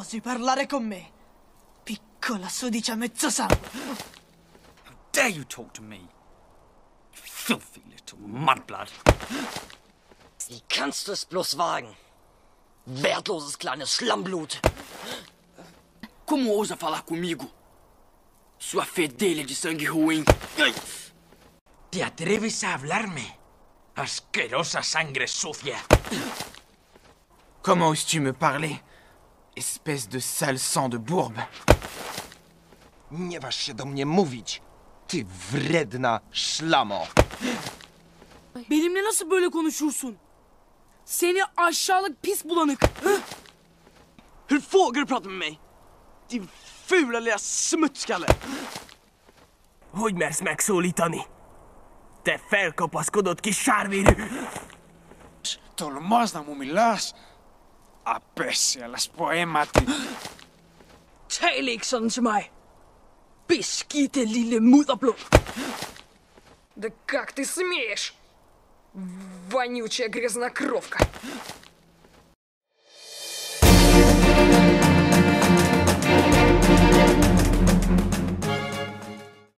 osi parlare con me? Piccola sudicia mezzosangue. Dare you talk to me? You filthy little mudblood. Wie kannst du es bloß wagen? Wertloses kleines Schlammblut. Como ousa falar comigo? Sua fedelha de sangue ruim. ¿Te atreves a hablarme? Asquerosa sangre sucia. Comment oses-tu me parler Espèce de sale sang de bourbe. Nie waż się do mnie mówić. Ty wredna szlamo. Benimle nasıl böyle konuşursun? Seni aşağılık pis bulanık. Hur vågar du prata med mig? Din fula lilla smutskalle! Hogy mersz megszólítani? Te felkapaszkodott kis sárvérű! Abbes, ellers hvor er mig det? Tal ikke sådan til mig. Beskidte lille mudderblå. Да как ты смеешь? Вонючая грязнокровка.